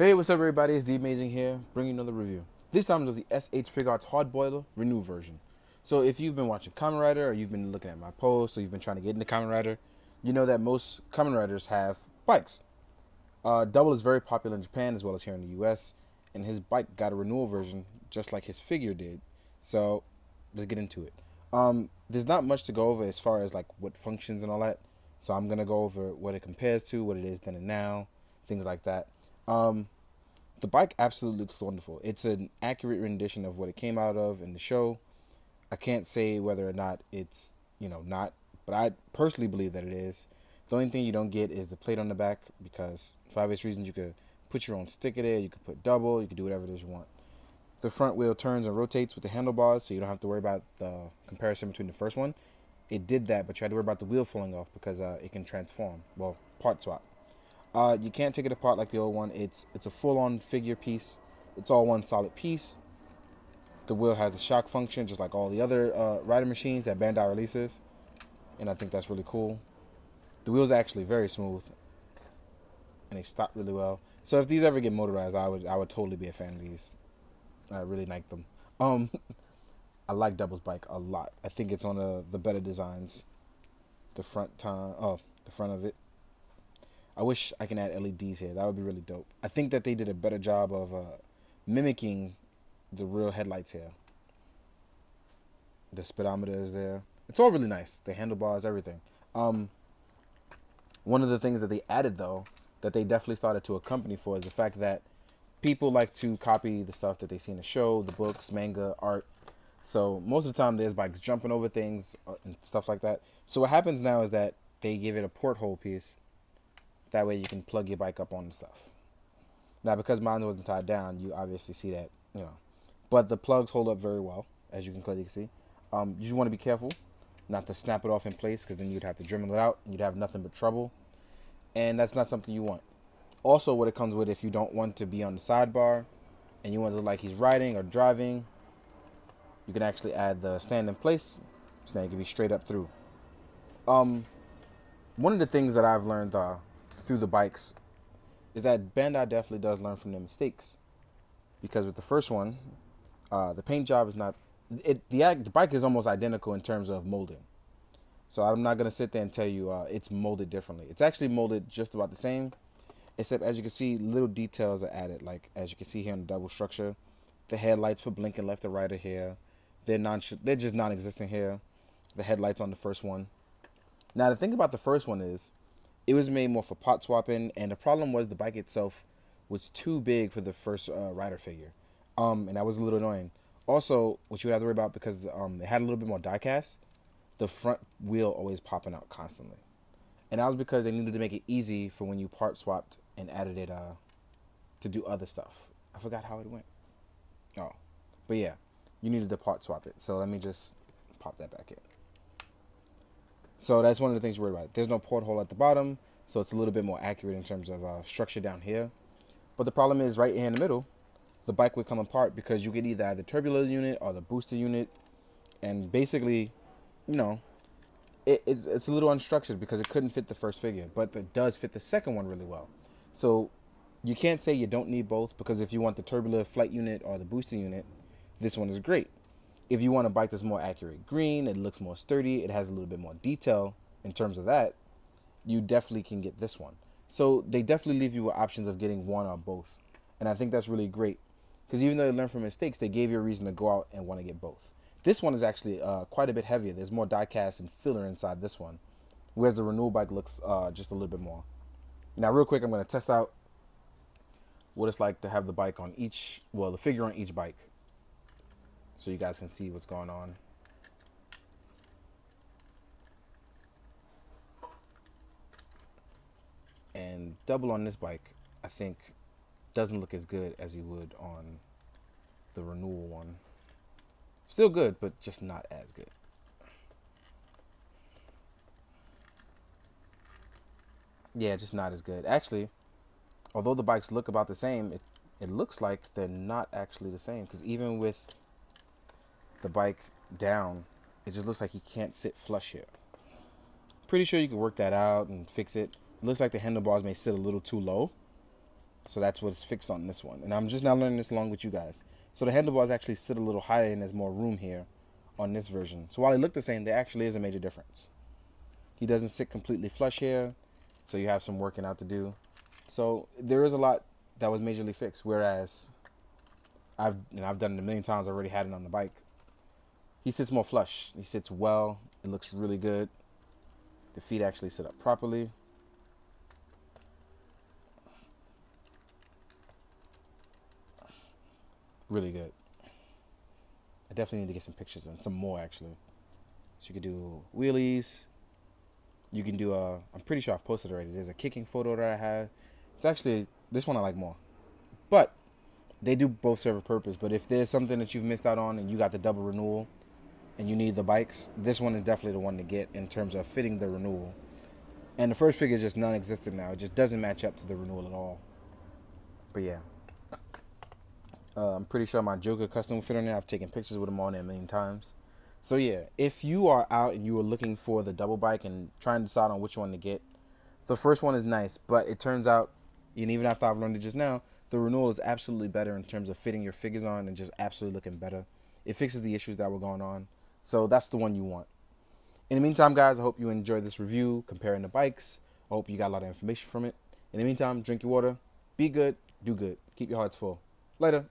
Hey, what's up, everybody? It's D Amazing here, bringing another review. This time is the SH Figuarts Hardboiler Renew version. So, if you've been watching Kamen Rider, or you've been looking at my posts, or you've been trying to get into Kamen Rider, you know that most Kamen Riders have bikes. Uh, Double is very popular in Japan as well as here in the US, and his bike got a renewal version just like his figure did. So, let's get into it. Um, there's not much to go over as far as like what functions and all that. So, I'm gonna go over what it compares to, what it is then and now, things like that. Um, the bike absolutely looks wonderful. It's an accurate rendition of what it came out of in the show. I can't say whether or not it's you know not, but I personally believe that it is. The only thing you don't get is the plate on the back because for obvious reasons you could put your own sticker there, you could put double, you could do whatever it is you want. The front wheel turns and rotates with the handlebars, so you don't have to worry about the comparison between the first one. It did that, but you had to worry about the wheel falling off because uh, it can transform. Well, part swap. Uh, you can't take it apart like the old one. It's it's a full-on figure piece. It's all one solid piece. The wheel has a shock function, just like all the other uh, rider machines that Bandai releases, and I think that's really cool. The wheels actually very smooth, and they stop really well. So if these ever get motorized, I would I would totally be a fan of these. I really like them. Um, I like Double's bike a lot. I think it's one of the better designs. The front time, oh, the front of it I wish I can add LEDs here. That would be really dope. I think that they did a better job of uh, mimicking the real headlights here. The speedometer is there. It's all really nice. The handlebars, everything. Um, one of the things that they added though, that they definitely started to accompany for, is the fact that people like to copy the stuff that they see in the show, the books, manga, art. So most of the time, there's bikes jumping over things uh, and stuff like that. So what happens now is that they give it a porthole piece that way you can plug your bike up on the stuff. Now, because mine wasn't tied down, you obviously see that, you know. But the plugs hold up very well, as you can clearly see. Um, you just want to be careful not to snap it off in place because then you'd have to Dremel it out and you'd have nothing but trouble. And that's not something you want. Also, what it comes with if you don't want to be on the sidebar and you want to look like he's riding or driving, you can actually add the stand in place so now you can be straight up through. Um, one of the things that I've learned uh, through the bikes is that Bandai definitely does learn from their mistakes. Because with the first one, uh, the paint job is not it. The, the bike is almost identical in terms of molding. So I'm not gonna sit there and tell you uh, it's molded differently. It's actually molded just about the same, except as you can see, little details are added. Like as you can see here on the double structure, the headlights for blinking left or right are here. They're non. They're just non-existent here. The headlights on the first one. Now the thing about the first one is it was made more for pot swapping, and the problem was the bike itself was too big for the first uh, rider figure, um, and that was a little annoying. Also, what you have to worry about because um, it had a little bit more diecast, the front wheel always popping out constantly, and that was because they needed to make it easy for when you part swapped and added it uh, to do other stuff. I forgot how it went. Oh, but yeah, you needed to part swap it. So let me just pop that back in. So that's one of the things you worry about. There's no porthole at the bottom, so it's a little bit more accurate in terms of uh, structure down here. But the problem is right here in the middle, the bike would come apart because you could either add the Turbuler unit or the booster unit. And basically, you know, it, it, it's a little unstructured because it couldn't fit the first figure, but it does fit the second one really well. So you can't say you don't need both because if you want the Turbuler flight unit or the booster unit, this one is great if you want a bike that's more accurate green, it looks more sturdy, it has a little bit more detail in terms of that, you definitely can get this one. So they definitely leave you with options of getting one or both. And I think that's really great. Because even though they learn from mistakes, they gave you a reason to go out and want to get both. This one is actually uh, quite a bit heavier. There's more die cast and filler inside this one. Whereas the renewal bike looks uh, just a little bit more. Now, real quick, I'm going to test out what it's like to have the bike on each, well, the figure on each bike so you guys can see what's going on. And double on this bike, I think, doesn't look as good as you would on the renewal one. Still good, but just not as good. Yeah, just not as good. Actually, although the bikes look about the same, it, it looks like they're not actually the same. Because even with the bike down, it just looks like he can't sit flush here. Pretty sure you could work that out and fix it. it looks like the handlebars may sit a little too low. So that's what's fixed on this one. And I'm just now learning this along with you guys. So the handlebars actually sit a little higher and there's more room here on this version. So while they look the same, there actually is a major difference. He doesn't sit completely flush here, so you have some working out to do. So there is a lot that was majorly fixed. Whereas I've and I've done it a million times. I already had it on the bike. He sits more flush. He sits well. It looks really good. The feet actually sit up properly. Really good. I definitely need to get some pictures and some more actually. So you could do wheelies. You can do a. I'm pretty sure I've posted already. There's a kicking photo that I have. It's actually this one I like more, but they do both serve a purpose. But if there's something that you've missed out on and you got the double renewal, and you need the bikes, this one is definitely the one to get in terms of fitting the renewal. And the first figure is just non-existent now. It just doesn't match up to the renewal at all. But yeah. Uh, I'm pretty sure my Joker custom will fit on there. I've taken pictures with them on there a million times. So yeah, if you are out and you are looking for the double bike and trying to decide on which one to get, the first one is nice, but it turns out, and even after I've learned it just now, the renewal is absolutely better in terms of fitting your figures on and just absolutely looking better. It fixes the issues that were going on. So that's the one you want. In the meantime, guys, I hope you enjoyed this review comparing the bikes. I hope you got a lot of information from it. In the meantime, drink your water, be good, do good, keep your hearts full. Later.